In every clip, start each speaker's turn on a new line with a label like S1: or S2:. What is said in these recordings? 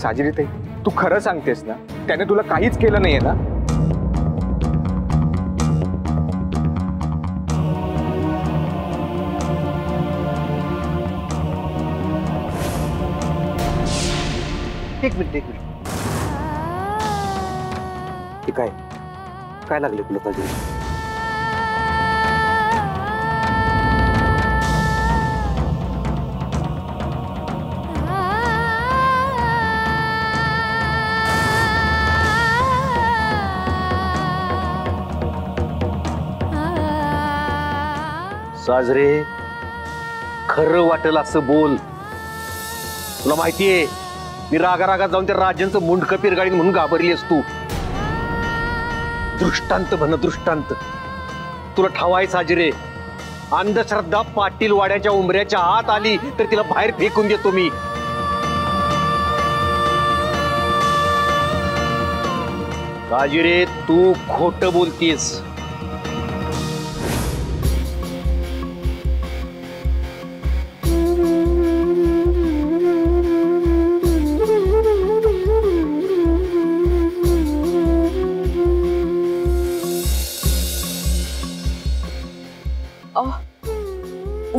S1: साजिरी ताई, तू खरं सांगतेस ना? त्याने तुला काहीच केलं नाहीये ना?
S2: एक मिनिट एक मिनिट. काय? काय लागले तुला ताजी? साजरे, खरं वाटेल असं बोल. तुला माहितीये, मी रागा रागात जाऊन त्या राजांचं मुंडकं पिरगाडीन म्हणून घाबरली तू. दृष्टांत म्हण दृष्टांत. तुला ठावाय साजरे. अंधश्रद्धा पाटील वाड्याच्या उमऱ्याच्या आत आली तर तिला बाहेर फेकून देतो मी. साजिरे, तू खोट बोलतीस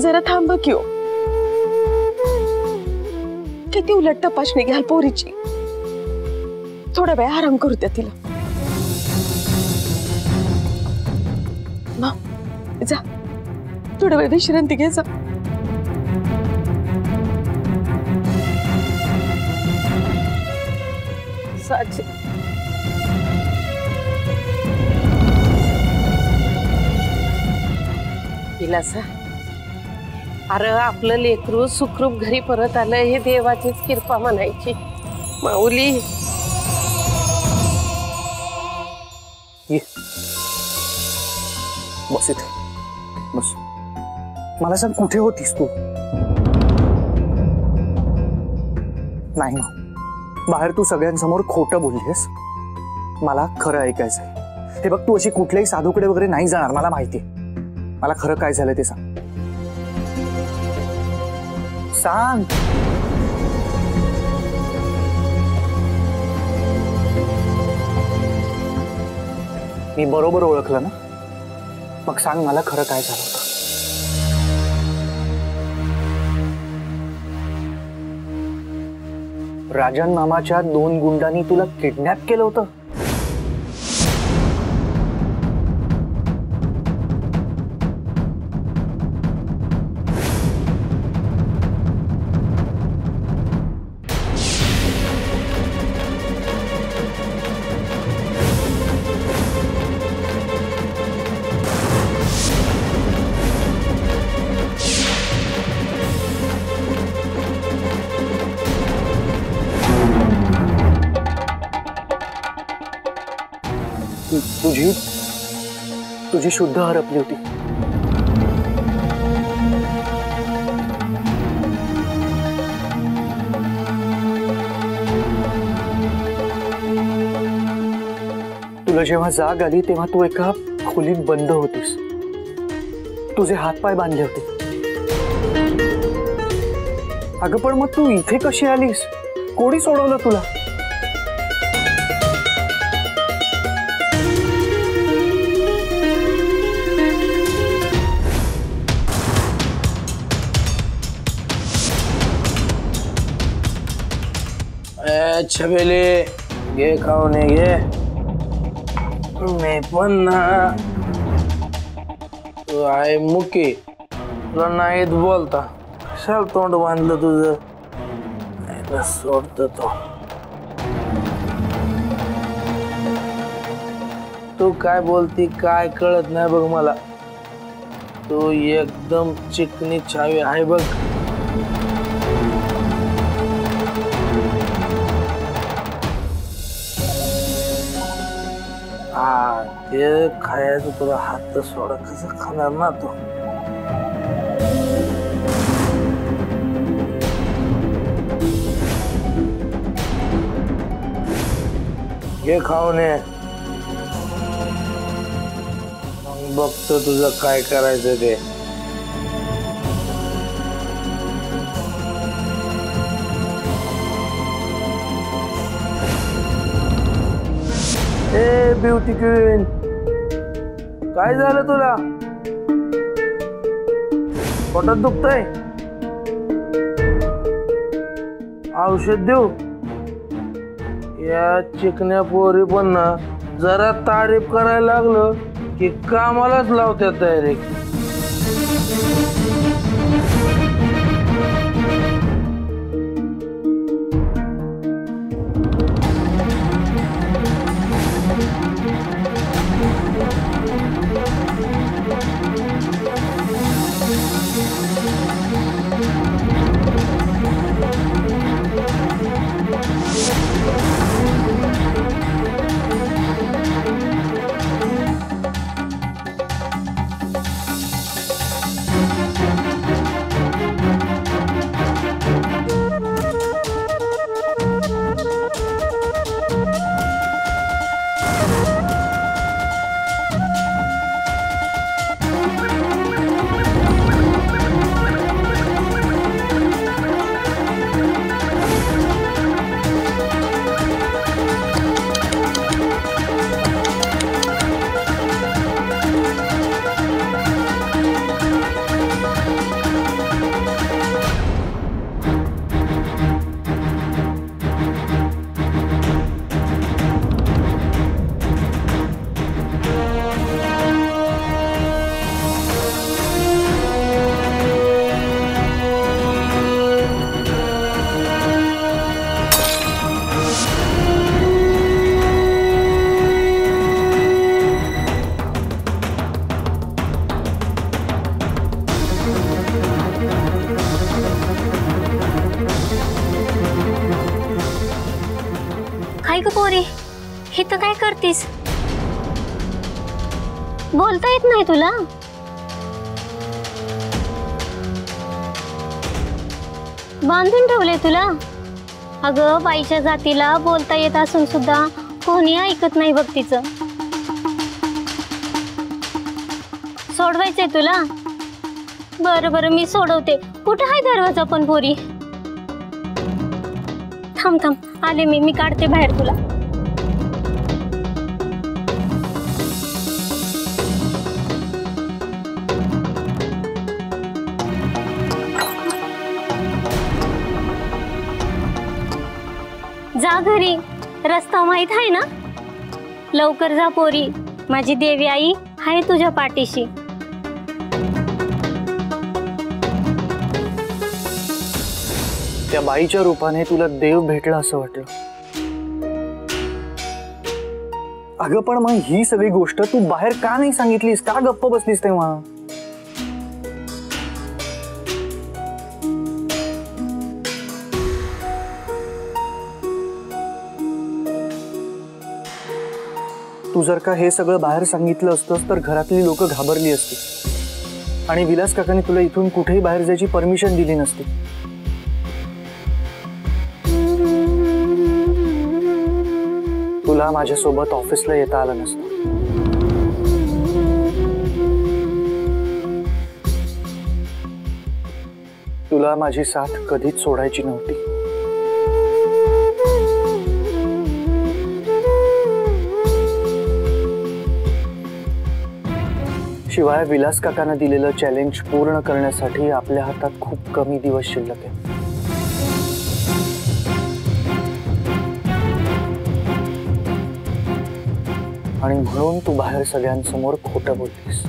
S3: जरा थांबा की हो किती उलट तपासणी घ्याल पोरीची. थोडा वेळ आराम करू द्या तिला. जा. थोडा वेळ विश्रांती घे, जा. साक्षी.
S4: विलासा अरे, आपलं लेकरू सुखरूप घरी परत आलं हे देवाचीच कृपा म्हणायची. माऊली.
S2: ये. बस इथे. बस. मला सांग, कुठे होतीस तू? नाही ना बाहेर तू सगळ्यांसमोर खोटं बोललीस मला खरं हे बघ, तू अशी कुठल्याही साधूकडे वगैरे नाही जाणार, मला माहिती मला खरं काय झालं ते सांग. सांग मी बरोबर ओळखलं ना? मग सांग मला खरं काय झालं होतं. राजन मामाच्या दोन गुंडांनी तुला किडनॅप केलं होतं? तुझी तुझी शुद्ध हरपली होती। तुला जेव्हा जाग आली तू एका खोलीत बंद होतीस. तुझे हातपाय बांधले होते. अगं, पण मग तू इथे कशी आलीस? कोणी सोडवलं तुला?
S5: छबेले घे खाऊन ये, घे मी पण ना तू आहे मुके तुला नाहीत बोलता कशाला तोंड बांधलं तुझं। तर सोडतो तो। तू काय बोलती काय कळत नाही बघ मला। तू एकदम चिकनी छावी आहे बघ। ते खायचं तुला सोडा कसं खाणार ना तो घे खाऊन ये मग बघतो तुझं काय करायचं ते ब्युटी क्वीन काय झालं तुला? पोटात दुखतय? औषध देऊ? या चिकण्या पोरी पण ना जरा तारीफ करायला लागलं की कामालाच लावत्या डायरेक्ट
S6: करतीस. बोलता येत नाही तुला? बांधून ठेवले तुला? अगं, बाईच्या जातीला बोलता येत असून सुद्धा कोणी ऐकत नाही बघ तिचं. सोडवायचंय तुला? बरं बरं, मी सोडवते. कुठं आहे दरवाज़ा पण, पोरी? थांब थांब. आले मी मी काढते बाहेर तुला. जा घरी. रस्ता माहीत आहे ना? लवकर जा पोरी. माझी देवी आई आहे तुझ्या पाठीशी.
S2: त्या बाईच्या रूपाने तुला देव भेटला असं वाटलं. अगं, पण मग ही सगळी गोष्ट तू बाहेर का नाही सांगितलीस? का गप्प बसलीस तेव्हा? तू जर का हे सगळं बाहेर सांगितलं असतंस तर घरातली लोक घाबरली असती. आणि विलास काकाने तुला इथून कुठेही बाहेर जायची परमिशन दिली नसती. तुला माझ्यासोबत ऑफिसला येता आलं नसतं. तुला माझी साथ कधीच सोडायची नव्हती. शिवाय विलास काकांना दिलेलं चॅलेंज पूर्ण करण्यासाठी आपल्या हातात खूप कमी दिवस शिल्लक आहे. आणि म्हणून तू बाहेर सगळ्यांसमोर खोटं बोललीस.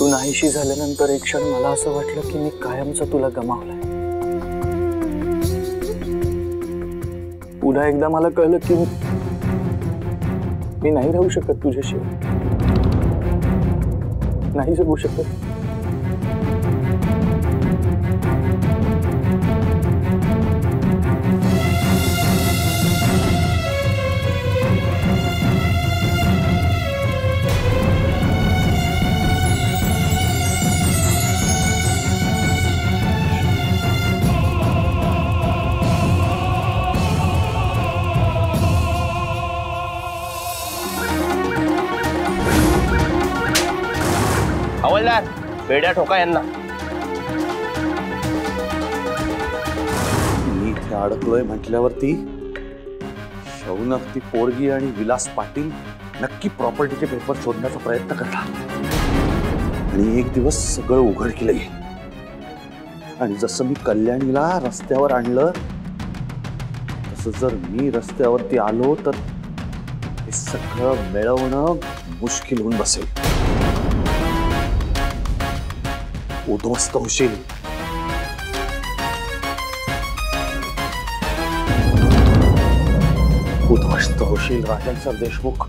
S2: तू नाहीशी झाल्यानंतर एक क्षण मला असं वाटलं की मी कायमचं तुला गमावलंय. पुन्हा एकदा मला कळलं की मी नाही राहू शकत तुझ्याशिवाय. नाही जगू शकत.
S7: बेड्या ठोका यांना.
S8: मी इथे अडकलोय म्हटल्यावरती शौनक ती पोरगी आणि विलास पाटील नक्की प्रॉपर्टीचे पेपर शोधण्याचा प्रयत्न करतात. आणि एक दिवस सगळं उघडकीला येईल. आणि जसं मी कल्याणीला रस्त्यावर आणलं, तसं जर मी रस्त्यावरती आलो, तर हे सगळं मिळवणं मुश्किल होऊन बसेल. होशील उद्ध्वस्त होशील राजन सर देशमुख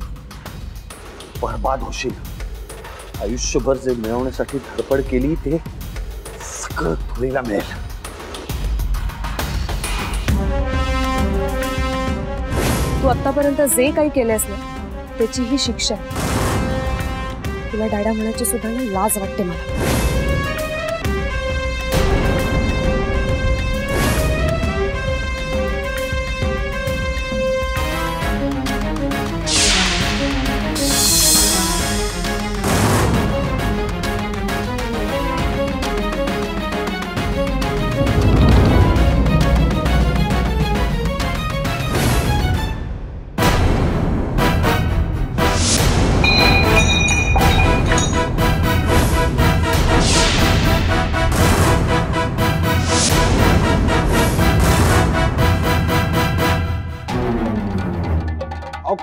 S8: जे मिळवण्यासाठी धडपड केली ते सगळं
S3: तू आतापर्यंत जे काही केलेस ना त्याची ही शिक्षा तुला डाड्या म्हणायची सुद्धा लाज वाटते मला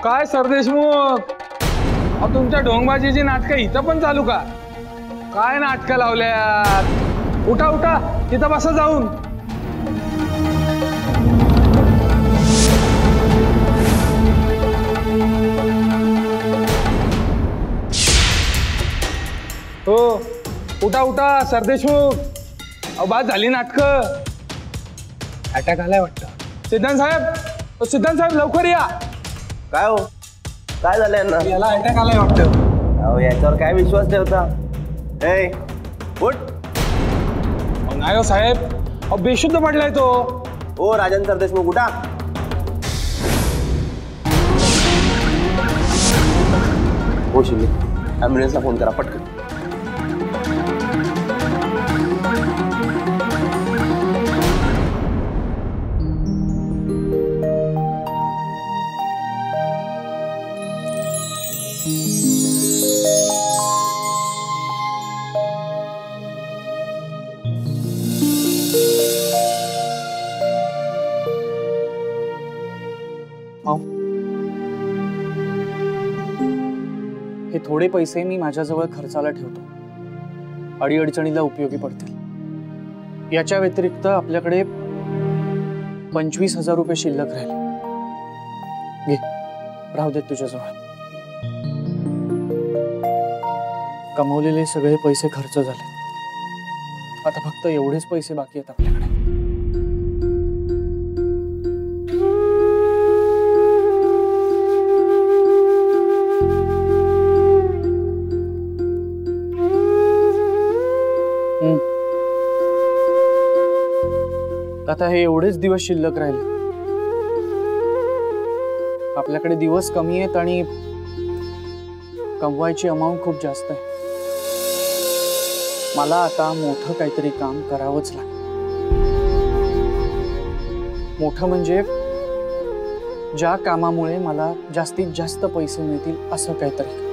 S5: काय सरदेशमुख अहो, तुमच्या ढोंगबाजीची नाटकं इथं पण चालू का? काय नाटकं लावल्यात? उठा उठा तिथं बसा जाऊन. हो, उठा उठा सरदेशमुख अहो, बाद झाली नाटकं. अटॅक आलाय वाटतं. सिद्धांत साहेब सिद्धांत साहेब, लवकर या.
S7: काय हो? काय झालं यांना?
S5: याला अटॅक आलाय वाटतं.
S7: अहो याच्यावर काय विश्वास ठेवता? ए उठ.
S5: नाही हो साहेब. अहो बेशुद्ध पडलाय तो.
S7: ओ राजन सरदेशमुख उठा. हो शिंदे. ॲम्ब्युलन्सला फ़ोन करा पटकन.
S2: हे थोडे पैसे मी माझ्याजवळ खर्चाला ठेवतो. अडीअडचणीला उपयोगी पडतील. याच्या व्यतिरिक्त आपल्याकडे पंचवीस हज़ार रुपये शिल्लक राहील. घे. राहू देत तुझ्याजवळ. कमवलेले सगळे पैसे खर्च झाले. आता फक्त एवढेच पैसे बाकी आहेत आपल्याकडे. आता हे एवढेच दिवस शिल्लक राहिले. आपल्याकडे दिवस कमी आहेत आणि कमवायची अमाऊंट खूप जास्त आहे. मला आता मोठं काहीतरी काम करावंच लागेल. मोठं म्हणजे ज्या कामामुळे मला जास्तीत जास्त पैसे मिळतील असं काहीतरी.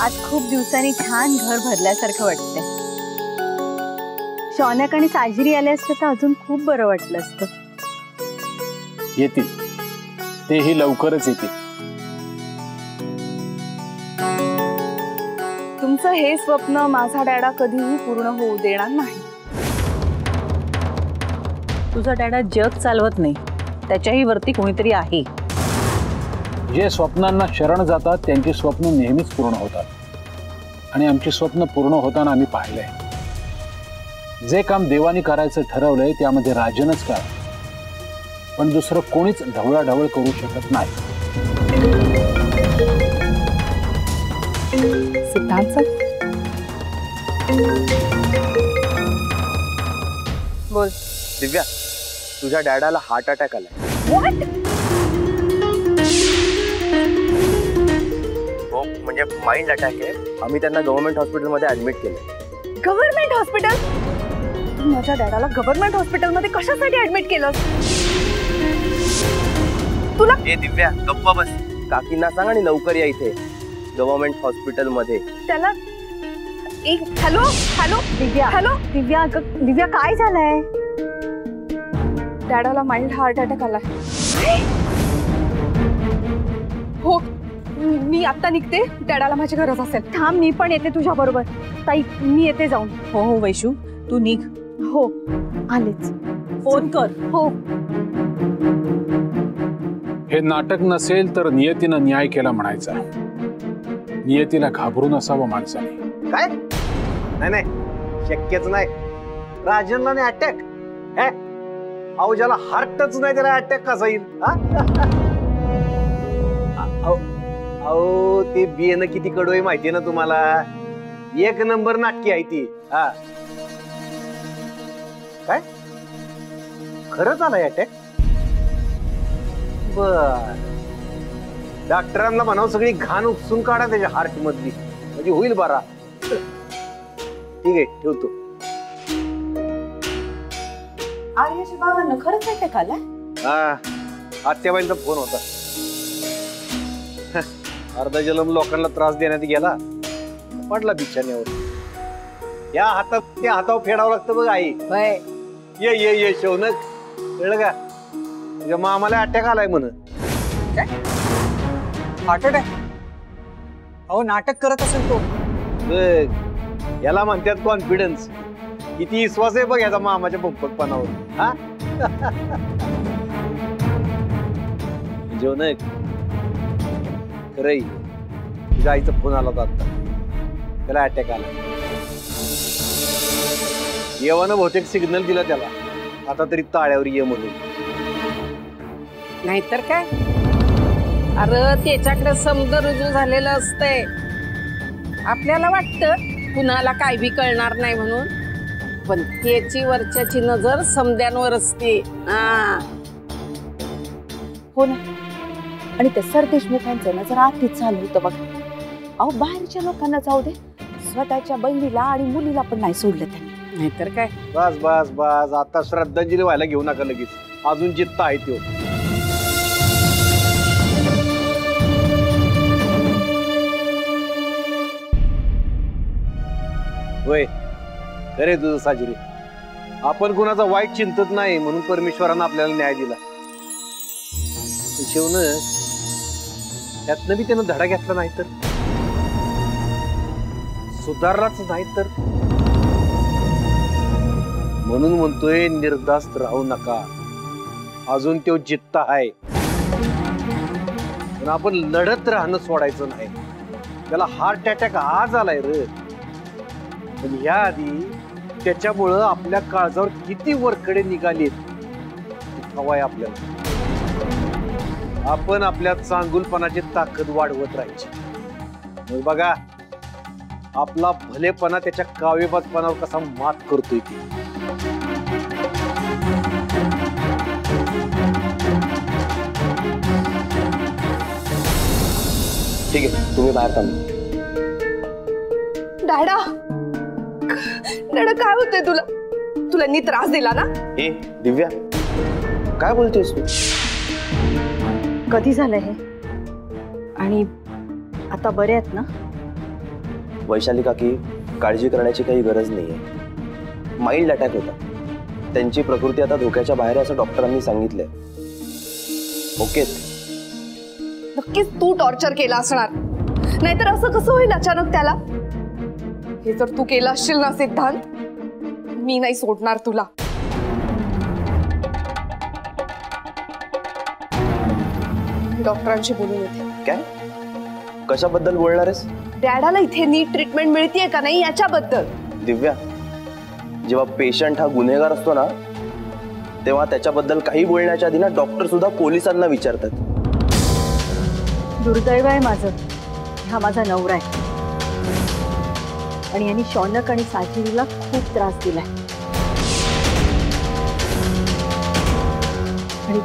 S9: आज खूप दिवसांनी छान घर भरल्यासारखं वाटतंय. शौनक आणि साजरी आले असते तर अजून खूप बरं वाटलं असतं.
S10: येतील. तेही लवकरच येतील.
S3: हे स्वप्न माझा डॅडा कधीही पूर्ण होऊ देणार नाही.
S9: तुझा डॅडा जग चालवत नाही. त्याच्याही वरती कोणीतरी आहे.
S10: जे स्वप्नांना शरण जातात त्यांची स्वप्न नेहमीच पूर्ण होतात. आणि आमची स्वप्न पूर्ण होताना आम्ही पाहिलंय. जे काम देवानी करायचं ठरवलंय त्यामध्ये राजनच काय पण दुसरं कोणीच ढवळाढवळ करू शकत नाही.
S3: सिद्धांत सर? बोल।
S1: दिव्या तुझ्या डॅडाला हार्ट अटॅक आलाय.
S7: म्हणजे माइंड अटॅक आहे. आम्ही त्यांना गव्हर्नमेंट हॉस्पिटलमध्ये ऍडमिट केलं
S3: गव्हर्नमेंट हॉस्पिटल? माझ्या डॅडाला गव्हर्नमेंट हॉस्पिटलमध्ये कशासाठी ऍडमिट केलं तुला
S7: ए दिव्या गप्पा बस. काकींना सांग आणि लवकर या इथे. गव्हर्नमेंट हॉस्पिटलमध्ये.
S3: त्याला एक hello hello Divya. Hello. Divya अगं, दिव्या काय झालंय? डॅडाला माइल्ड हार्ट अटॅक आलाय. हो मी- मी आता निघते. डॅडाला माझ्या घरात असेल. थांब मी पण येते तुझ्या बरोबर. ताई मी येते जाऊन.
S9: हो हो वैशू तू निघ.
S3: हो आलेच.
S9: फ़ोन कर.
S3: हो.
S10: हे नाटक नसेल तर नियतीनं न्याय केला म्हणायचा. नियतीला घाबरून असावं माणसाने.
S11: काय? नाही नाही. शक्यच नाही. राजनला नाही अटॅक अहो, ज्याला हार्टच नाही, त्याला अटॅक कसा येईल? अहो ते बियाणं किती कडू आहे माहितीये ना तुम्हाला? एक नंबर नाटकी आहे ती. हा. काय? खरंच आलाय अटॅक बर. डॉक्टरांना म्हणावं सगळी घाण उपसून काढा त्याच्या हार्ट मधली. म्हणजे होईल बरा. ठीक आहे ठेवतो.
S9: आर्याच्या बाबांना खरंच अटॅक आलाय
S11: हा आत्याबाईंचा फ़ोन होता. अर्धा जलम लोकांना त्रास देण्यात गेला. पडला बिछाण्यावर. या हातात त्या हातावर फेडावं लागतं बघ आई. ये ये ये शौनक कळलं का? तुझ्या मामाला अटॅक आलाय म्हण
S2: हार्ट अटॅक अहो नाटक करत असेल तो.
S11: बघ याला म्हणतात कॉन्फिडन्स किती विश्वास आहे बघ याचा मामाच्या पंपकपणावर हा? जेवणक खरंय तुझ्या आईचा फ़ोन आला होता आता. त्याला अटॅक आला. येवानं बहुतेक सिग्नल दिला त्याला. आता तरी ताळ्यावर ये म्हणून.
S4: नाहीतर काय? अरे त्याच्याकडे समज रुजू झालेलं असतंय. आपल्याला वाटतं कुणाला काय बी कळणार नाही म्हणून. पण त्याची वरच्याची नजर समद्यांवर असते. हा.
S9: हो ना. आणि ते सर देशमुखांचं ना जरा आधीच चालू होतं बघ. अहो बाहेरच्या लोकांना जाऊ दे. स्वतःच्या बहिणीला आणि मुलीला पण नाही सोडलं त्यांनी.
S4: नाहीतर काय?
S11: बस बस बस. आता श्रद्धांजली व्हायला घेऊ नका लगेच. अजून जित्त आहे तो. होय. खरे तुझं साजरी. आपण कुणाचा वाईट चिंतत नाही म्हणून आपल्याला न्याय दिला. शेवण त्यातनं बी त्यानं धडा घेतला नाही तर? सुधारलाच नाही तर? म्हणून म्हणतोय राहू नका. अजून तो जित्त आहे. पण आपण लढत राहणं सोडायचं नाही. त्याला हार्ट अटॅक आज आलाय रे. पण या आधी त्याच्यामुळं आपल्या काळजावर किती वरकडे आपला भलेपणा त्याच्या कसा मात करतोय
S7: ठीक आहे, तुम्ही बाहेर थांबा.
S3: डॅडा डॅडा काय होतंय तुला तुला नी त्रास दिला ना।
S7: ए दिव्या काय बोलतेस तू?
S9: कधी झालं हे? आणि आता बरे आहेत ना?
S7: वैशाली काकी काळजी करण्याची काही गरज नाहीये. माइल्ड अटॅक होता. त्यांची प्रकृती आता धोक्याच्या बाहेर आहे असं डॉक्टरांनी सांगितलंय. ओके?
S3: नक्कीच तू टॉर्चर केला असणार. नाहीतर असं कसं होईल अचानक त्याला? हे जर तू केलं असशील ना सिद्धांत मी नाही सोडणार तुला. डॉक्टरांशी बोलून येते.
S7: काय? कशाबद्दल बोलणार आहेस?
S3: डॅडाला इथे नीट ट्रीटमेंट मिळतीये का नाही याच्याबद्दल?
S7: दिव्या जेव्हा पेशंट हा गुन्हेगार असतो ना तेव्हा त्याच्याबद्दल काही बोलण्याच्या आधी ना डॉक्टर सुद्धा पोलिसांना विचारतात.
S9: दुर्दैव आहे माझं. हा माझा नवरा आहे. यांनी शौनक आणि साजिरीला खूप त्रास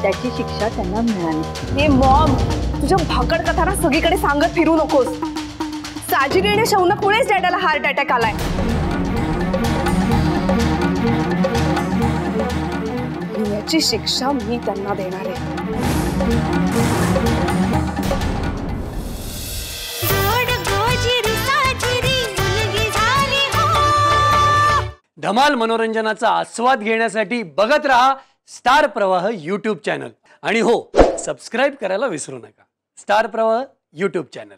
S9: त्याची शिक्षा त्यांना मिळाली.
S3: हे मॉम, तुझ्या भाकड कथा ना सगळीकडे सांगत फिरू नकोस. साजिरी आणि शौनकमुळेच डॅडाला हार्ट अटॅक याची शिक्षा मी देणार आहे.
S12: धमाल मनोरंजनाचा आस्वाद घेण्यासाठी बघत रहा स्टार प्रवाह यूट्यूब चॅनल आणि हो सबस्क्राईब करायला विसरू नका. स्टार प्रवाह यूट्यूब चॅनल